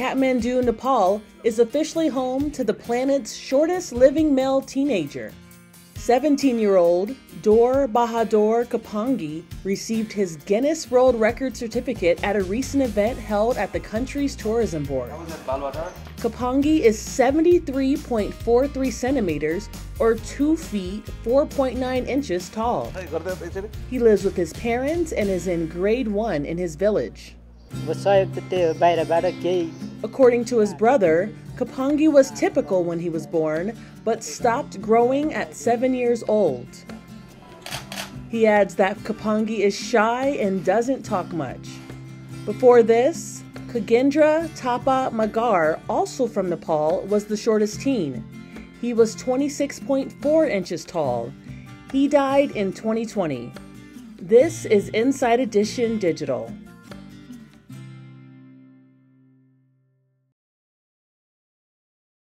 Kathmandu, Nepal is officially home to the planet's shortest living male teenager. 17 year old Dor Bahadur Khapangi received his Guinness World Record certificate at a recent event held at the country's tourism board. Khapangi is 73.43 centimeters or 2 feet 4.9 inches tall. He lives with his parents and is in grade 1 in his village. According to his brother, Khapangi was typical when he was born, but stopped growing at seven years old. He adds that Khapangi is shy and doesn't talk much. Before this, Khagendra Thapa Magar, also from Nepal, was the shortest teen. He was 26.4 inches tall. He died in 2020. This is Inside Edition Digital.